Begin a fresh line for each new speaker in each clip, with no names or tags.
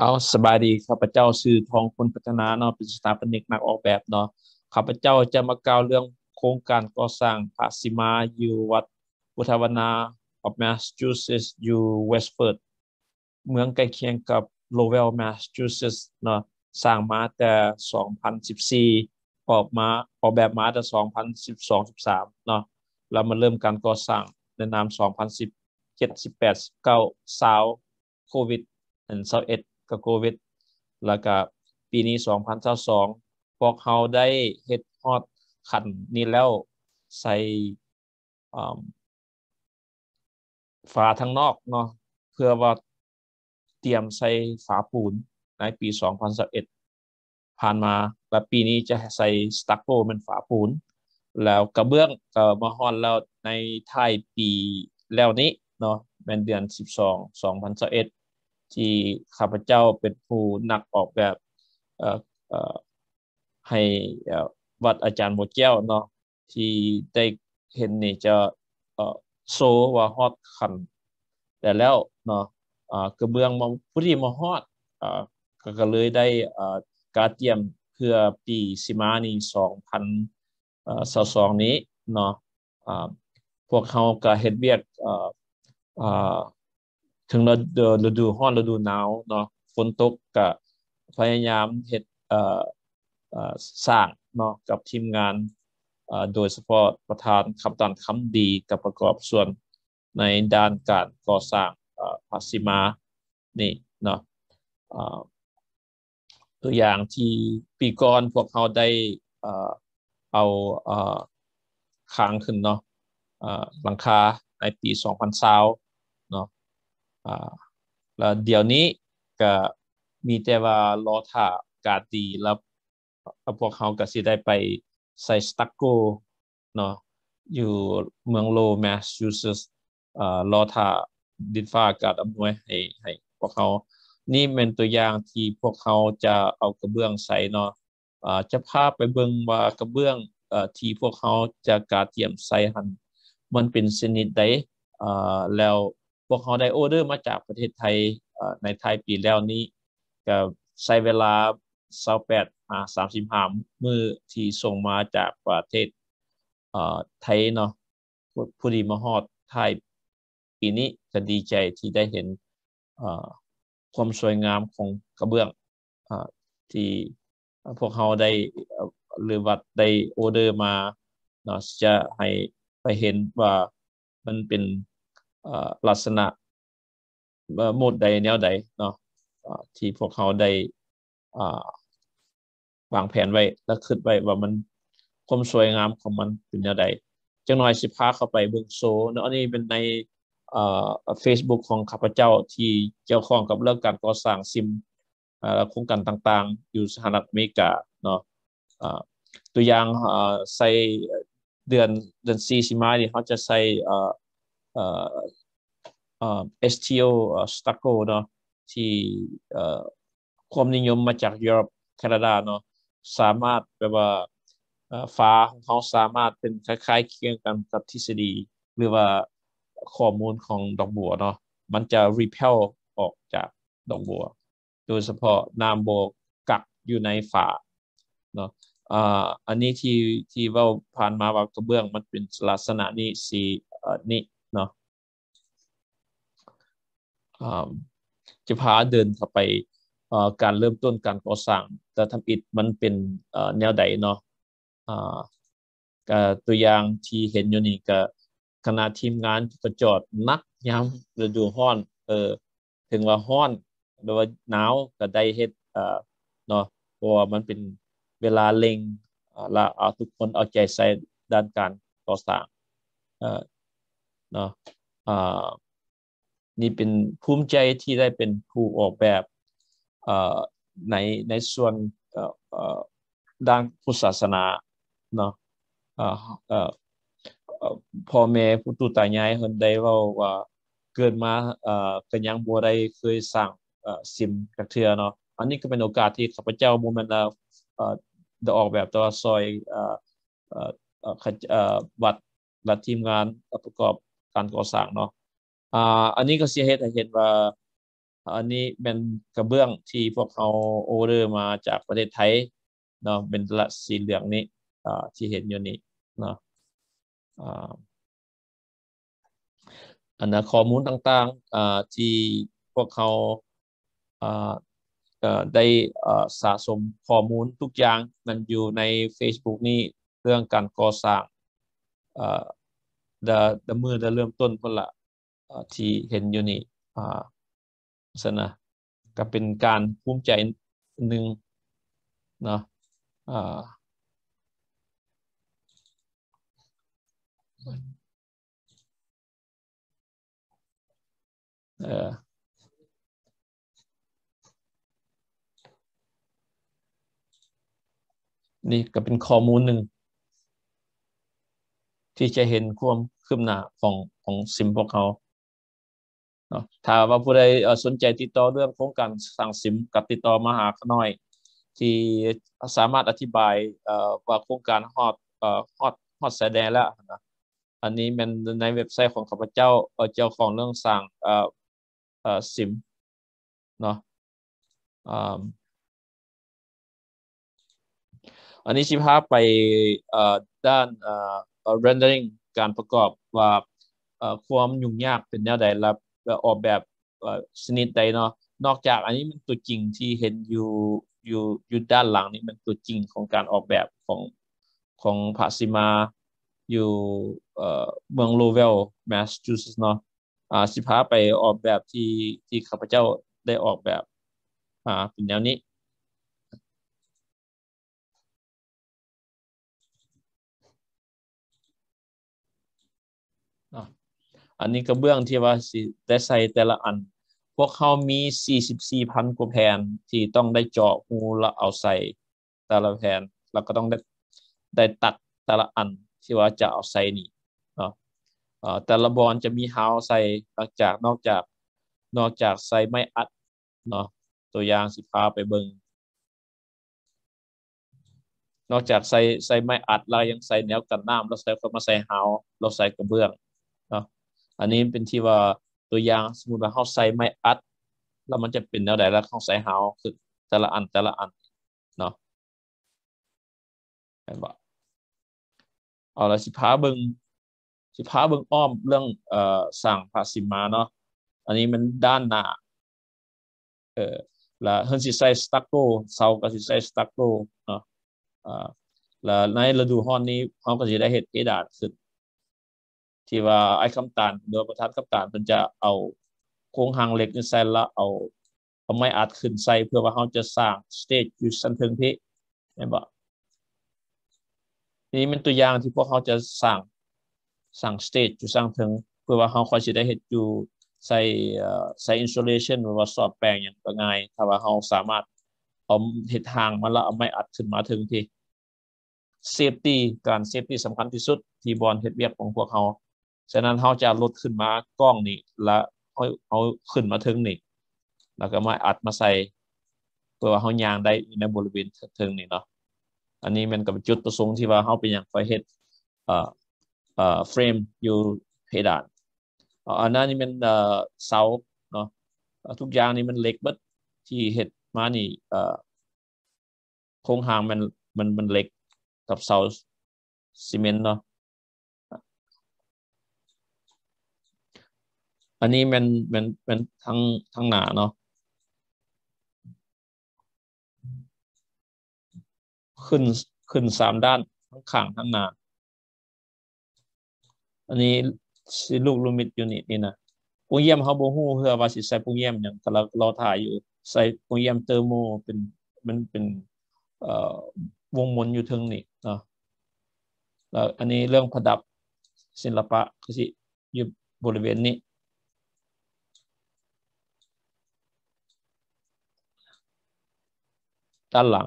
เอาสบายดีข้าพเจ้าชื่อทองคนพัฒนาเนาะเป็นสถาปนิกนักออกแบบเนาะข้าพเจ้าจะมากล่าวเรื่องโครงการก่อสร้างพระสิมาอยู่วัดพุทธวนา of Massachusetts อยู่ Westford เมืองใกล้เคียงกับ Lowell Massachusetts เนาะสร้างมาแต่ 2014 ออกมาออกแบบมาแต่ 2012-13เนาะแล้วมันเริ่มการก่อสร้างในนาม 2017 18 19 20โควิด21 กับโควิด แล้วก็ปีนี้ 2022พวกเขาได้เฮ็ดฮอดขันนี้แล้วใส่ฝาทางนอกเนาะเพื่อว่าเตรียมใส่ฝาปูนในปี 2021 ผ่านมาและปีนี้จะใส่สตักโกเป็นฝาปูน แล้วกระเบื้องก็มาฮอดแล้วในท้ายปีแล้วนี้เนาะเป็นเดือน 12 2021 ที่ข้าพเจ้าเป็นผู้นักออกแบบให้วัดอาจารย์โมแก้วเนาะที่ได้เห็นนี่จะโซว่าฮอดคัน แต่แล้วเนาะกระเบื้องมาผู้ที่มาฮอดก็เลยได้การเตรียมเพื่อปีสิมานี้2022นี้เนาะพวกเขาก็เฮ็ดเวียก อ่าอ่าถึงฤดูฤดูร้อนฤดูหนาวเนาะฝนตกก็พยายามเฮ็ดเอ่อเอ่อสร้างเนาะกับทีมงานเอ่อโดยเฉพาะประธานคำตันคำดีกับประกอบส่วนในด้านการก่อสร้างเอ่อภาษิมานี่เนาะเอ่อตัวอย่างที่ปีก่อนพวกเขาได้เอ่อเอาเอ่อค้างขึ้นเนาะเอ่อหลังคาในปี2020เนาะอ่า แล้วเดี๋ยวนี้ก็มีแต่ว่ารอท่าการดีแล้วพวกเขาก็สิได้ไปใส่สตักโกเนาะอยู่เมืองโลแมสชูเซตส์อ่ารอท่าดินฟ้าอากาศอำนวยให้ให้พวกเขา นี่เป็นตัวอย่างที่พวกเขาจะเอากระเบื้องใส่เนาะจะพาไปเบิ่งว่ากระเบื้องอที่พวกเขาจะกาเตรียมใส่หันมันเป็นชนิดใดแล้ว พวกเขาได้ออเดอร์มาจากประเทศไทยในไทยปีแล้วนี้ก็ใช้เวลา28อ่า35มื้อที่ส่งมาจากประเทศเอ่อไทยเนาะผู้ที่มาฮอดไทยปีนี้ก็ดีใจที่ได้เห็นเอ่อความสวยงามของกระเบื้องอ่าที่พวกเขาได้หรือว่าได้ออเดอร์มาเนาะจะให้ไปเห็นว่ามันเป็น ลักษณะโหมดใดแนวใดเนาะที่พวกเขาได้วางแผนไว้และคิดไว้ว่ามันความสวยงามของมันเป็นแนวใดจังหน่อยสิพาเข้าไปเบิ่งโซเนาะอันนี้เป็นในเอ่อ Facebook ของข้าพเจ้าที่เกี่ยวข้องกับเรื่องการก่อสร้างซิมโครงการต่างๆ อยู่สหรัฐอเมริกาเนาะตัวอย่างใส่เดือนเดือน4สิมาเนี่ยเขาจะใส่ เอ่อเอ่อเอ่อ STO stucco เนาะที่เอ่อความนิยมมาจากยุโรปแคนาดาเนาะสามารถแบบว่าฟ้าของเขาสามารถเป็นคล้ายๆเคียงกันกับทฤษฎี หรือว่าข้อมูลของดอกบัวเนาะมันจะ repel ออกจากดอกบัว โดยเฉพาะน้ำโบกักอยู่ในฝาเนาะอ่าอันนี้ที่ที่เว้าผ่านมาว่ากระเบื้องมันเป็นลักษณะนี้สีเอ่อนี้เนาะ จะพาเดินเข้าไปการเริ่มต้นการก่อสร้างแต่ทำอิฐมันเป็นแนวใดเนาะตัวอย่างที่เห็นอยู่นี่ก็คณะทีมงานก็จอดนักยามฤดูร้อน เออ ถึงว่าร้อนหรือว่าหนาวก็ได้เฮ็ดเนาะเพราะว่ามันเป็นเวลาเร่งละเอาทุกคนเอาใจใส่ด้านการก่อสร้างเนาะ นี่เป็นภูมิใจที่ได้เป็นผู้ออกแบบในในส่วนด้านพุทธศาสนาเนาะเอ่อเอ่อพ่อแม่ผู้ตุตายายเพิ่นได้เว้าว่าเกิดมาเอ่อก็ยังบ่ได้เคยสร้างเอ่อซิมจักเทื่อเนาะอันนี้ก็เป็นโอกาสที่ข้าพเจ้าบ่แม่นว่าเอ่อได้ออกแบบต่ว่าซอยเอ่อเอ่อเอ่อวัดและทีมงานประกอบการก่อสร้างเนาะ อ่าอันนี้ก็สิเฮ็ดให้เห็นว่า อันนี้เป็นกระเบื้องที่พวกเขาโอเดอร์มาจากประเทศไทยเนาะเป็นละสีเหลืองนี้อ่าที่เห็นอยู่นี้เนาะอ่าอันนั้นข้อมูลต่างๆอ่าที่พวกเขาอ่าได้สะสมข้อมูลทุกอย่างมันอยู่ใน Facebook นี่เรื่องการก่อสร้างอ่าดะดะมือเริ่มต้นพุ่นละ ที่เห็นอยู่นี่อ่าสนะก็เป็นการภูมิใจหนึ่งเนาะอ่าเออนี่ก็เป็นข้อมูลหนึ่ง ที่จะเห็นความคืบหน้าของของซิมพวกเขา เนาะถ้าว่าผู้ใดสนใจติดต่อเรื่องโครงการสั่งซิมกับติดต่อมาหาขน้อย ที่สามารถอธิบายว่าโครงการฮอดฮอดฮอดแสดงแล้วนะอันนี้เป็นในเว็บไซต์ของข้าพเจ้าเจ้าของเรื่องสั่งซิมเนาะอันนี้ชิพาไปด้าน rendering การประกอบว่าความยุ่งยากเป็นแนวใดและ ออกแบบชนิดใดเนาะนอกจากอันนี้มันตัวจริงที่เห็นอยู่อยู่อยู่ด้านหลังนี่มันตัวจริงของการออกแบบของของพาซิมาอยู่เมืองโลเวลแมสชูเซตส์เนาะอ่าสิพาไปออกแบบที่ที่ข้าพเจ้าได้ออกแบบอ่าเป็นแนวนี้ อันนี้กระเบื้องที่ว่าได้ใส่แต่ละอัน พวกเขามี 44,000กว่าแผ่นที่ต้องได้เจาะหูแล้วเอาใส่แต่ละแผ่นแล้วก็ต้องได้ได้ตัดแต่ละอันที่ว่าจะเอาใส่นี่เนาะแต่ละบอนจะมีฮาวใส่นอกจากนอกจากนอกจากใส่ไม้อัดเนาะตัวอย่างสิพาไปเบิงนอกจากใส่ใส่ไม้อัดแล้วยังใส่แนวกันน้ำแล้วใส่เข้ามาใส่ฮาวเราใส่กระเบื้อง อันนี้เป็นที่ว่าตัวอย่างสมมติว่าเขาใส่ไม้อัด แล้วมันจะเป็นแนวใดแล้วเขาใส่ฮาวคือแต่ละอันแต่ละอันเนาะเห็นบ่เอาละสิพาเบิงสิพาเบิงอ้อมเรื่องเอ่อสั่งภาษิมาเนาะอันนี้มันด้านหน้าเออแล้วเฮนสิใส่สตักโกเสาก็สิใส่สตักโกเนาะอ่าแล้วในฤดูร้อนนี้เขาก็สิได้เฮ็ดเพดานขึ้น ที่ว่าไอ้คำตานโดยประธานคำตานมันจะเอาโครงหางเหล็กนี่ใส่ละเอาเอาไม้อัดขึ้นใส่เพื่อว่าเขาจะสร้างสเตจอยู่สันเทิงพี่เห็นบ่นี่เป็นตัวอย่างที่พวกเขาจะสร้างสร้างสเตจอยู่สร้างเทิงเพื่อว่าเขาคอยสิได้เฮ็ดอยู่ใส่ใส่อินสตาเลชันหรือว่าสอดแปลงอย่างก็ง่ายถ้าว่าเขาสามารถเอาเฮ็ดทางมาแล้วเอาไม้อัดขึ้นมาถึงที่เซฟตี้การเซฟตี้สำคัญที่สุดที่บอลเฮ็ดเวียกของพวกเขา ฉะนั้นเขาจะลดขึ้นมากล้องนี่แล้วเขาเอาขึ้นมาถึงนี่แล้วก็มาอัดมาใส่เพื่อว่าเขายางได้ในบริเวณถึงนี่เนาะอันนี้มันก็เป็นจุดประสงค์ที่ว่าเขาเป็นอย่างไฟเฮ็ดเอ่อเอ่อเฟรมอยู่เพดานอันนั้นนี่มันเอ่อเสาเนาะทุกอย่างนี่มันเล็กบัดที่เฮ็ดมานี่เอ่อโครงหางมันมันมันเล็กกับเสาซีเมนต์เนาะ อันนี้มันมันมันทั้งทั้งหนาเนาะขึ้นขึ้นสามด้านทั้งขางทั้งหนา อันนี้สิลูกลูมิดยูนี่นี่นะปุงเยี่ยมเขาบ่ฮู้เพื่อว่าสิใส่ปุงเยี่ยมหยังกำลังรอถ่ายอยู่ใส่ปุงเยี่ยมเตอร์โมเป็นมันเป็นเอ่อวงมนอยู่ทึงนี่เนาะแล้วอันนี้เรื่องประดับศิลปะก็สิอยู่บริเวณนี้ ด้านหลัง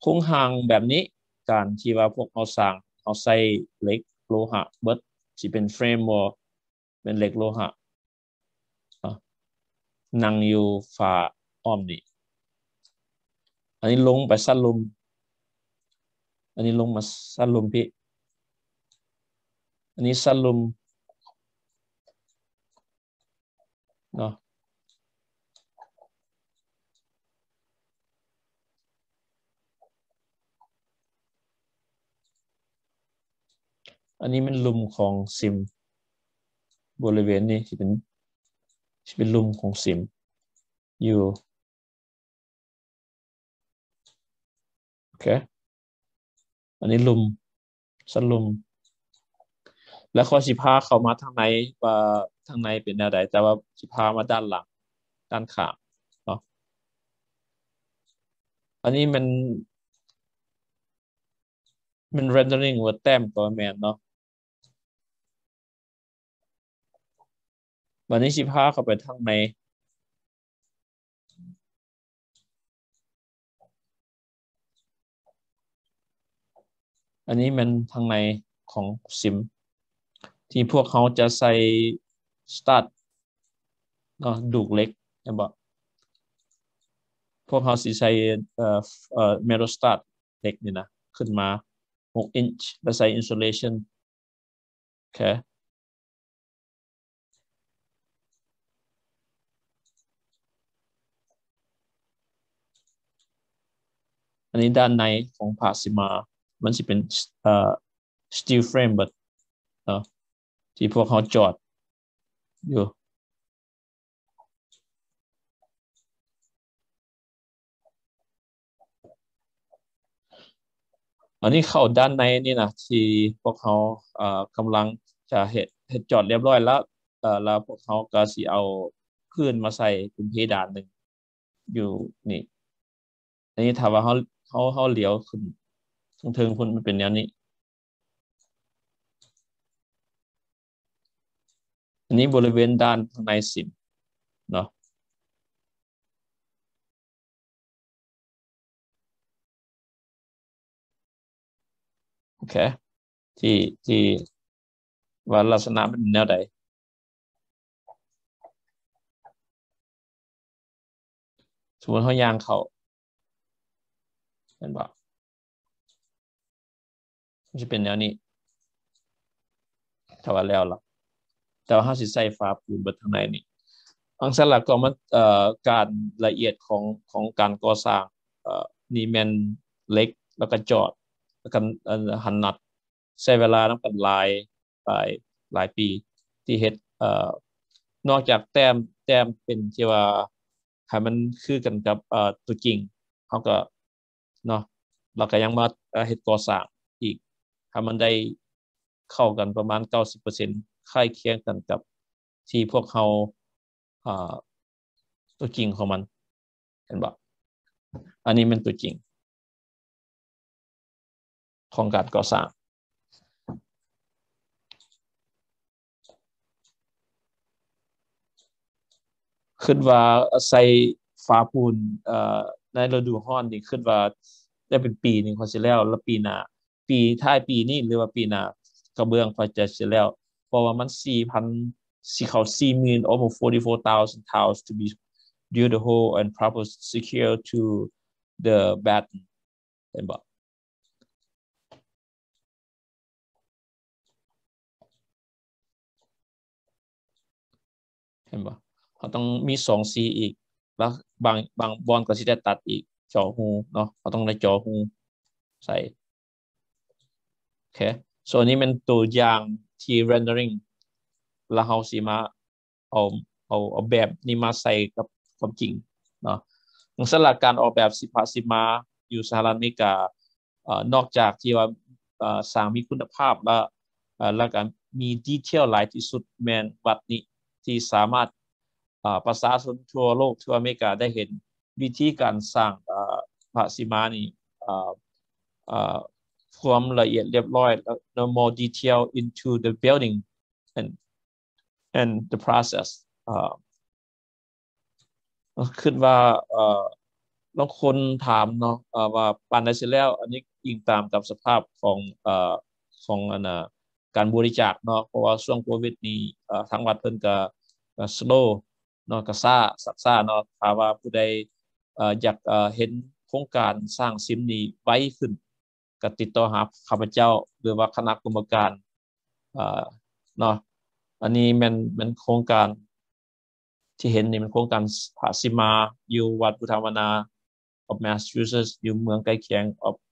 โครงหางแบบนี้การที่ว่าพวกเอาสร้างเอาใส่เหล็กโลหะเบิดสิเป็นเฟรมบ่เป็นเหล็กโลหะนั่งอยู่ฝาอ้อมนี่อันนี้ลงไปสั้นลม อันนี้ลงมาสั้นลมพี่ อันนี้สั้นลมเนาะ อันนี้มันลุมของซิม บริเวณนี้ที่เป็นที่เป็นลุมของซิมอยู่โอเคอันนี้ลุมสลุม แล้วข้อสิพาเข้ามาทางในว่าทางในเป็นแนวใดแต่ว่าสิพามาด้านหลัง ด้านข้างเนาะอันนี้มันมัน rendering ว่าแต้มตัวแมนเนาะ วันนี้สิพาเข้าไปทางในอันนี้มันทางในของซิม ที่พวกเขาจะใส่สตาร์ทเนาะดูกเล็กนะบอกพวกเขาสิใส่เอ่อเอ่อเมโรสตาร์ทเล็กนี่นะ ขึ้นมา 6 อินช์แล้วใส่อินซูเลชันโอเค นนี้ด้านในของพาซิมา มันจะเป็นเอ่อ steel frame แบบเนาะที่พวกเขาจอดอยู่อันนี้เข้าด้านในนี่นะที่พวกเขาเอ่อกำลังจะเห็ดเห็ดจอดเรียบร้อยแล้วเอ่อแล้วพวกเขาก็สิเอาพื้นมาใส่เป็นเพดานหนึ่งอยู่นี่อันนี้ถาว่าเขา เขาเขาเลี้ยวขึ้นทางเทิงคุณมันเป็นแนวนี้ อันนี้บริเวณด้านในสิมเนาะโอเค ที่ที่ว่าลักษณะเป็นแนวใดสมมติเขายางเขา เห็นปะมันจะเป็นแนวนี้ถ้าว่าแล้วล่ะแต่ว่าเขาสิใส่ฟ้าปูนบนทางในนี่อังสลักก็มันเอ่อการละเอียดของของการก่อสร้างเอ่อนี่แมนเล็กแล้วก็จอดแล้วก็หันนัดใช้เวลานำกันหลายหลายหลายปีที่เฮ็ดเอ่อนอกจากแต้มแต้มเป็นที่ว่าให้มันคือกันกับเอ่อตัวจริงเขาก็ เนาะเราก็ยังมาเฮ็ดก่อสร้างอีกให้มันได้เข้ากันประมาณ 90%คล้ายเคียงกันกับที่พวกเขาอ่าตัวจริงของมันเห็นบ่อันนี้มันตัวจริง ของการก่อสร้างขึ้นว่าใส่ฟ้าปูนเอ่อ ในฤดูร้อนนี่ขึ้นว่าได้เป็นปีหนึ่งพอสิแล้ว แล้วปีหน้าปีท้ายปีนี้หรือว่าปีหน้ากระเบื้องพอจะเสร็จแล้ว เพราะว่ามัน4,000สิเข้า4,000 almost 44,000 tiles to be drill the hole and proper secure to the batten เห็นบ่เห็นบ่เขาต้องมีสองซีอีก แล้วบางบางบอลก็สิได้ตัดอีกจอหูเนาะเขาต้องได้จอหูใส่โอเคส่วนนี้เป็นตัวอย่างที่ rendering แล้วเขาสิมาเอาเอาเอาแบบนี้มาใส่กับความจริงเนาะสำหรับการออกแบบสิพาสิมาอยู่สหรัฐอเมริกานอกจากที่ว่าเอ่อสร้างมีคุณภาพและแล้วก็มีดีเทลหลายที่สุดแมนวัดนี้ที่สามารถ ประชาชนทั่วโลกทั่วอเมริกาได้เห็นวิธีการสร้างพระสิมานี่ความละเอียดเรียบร้อย no more detail into the building and and the process คิดว่าบางคนถามเนาะว่าปานได้เสร็จแล้ว อันนี้อิงตามกับสภาพของของอันการบริจาคเนาะเพราะว่าช่วงโควิดนี้ทางวัดเพิ่นก็ slow นาะก็ซ่าสักซ่าเนาะถาว่าผู้ใดอยากเห็นโครงการสร้างซิมนี้ไว้ขึ้นก็ติดต่อหาข้าพเจ้าหรือว่าคณะกรรมการเนาะอันนี้มันมันโครงการที่เห็นนี่มันโครงการผาซิมาอยู่วัดพุทธวนา of Massachusetts อยู่เมืองใกล้เคียง of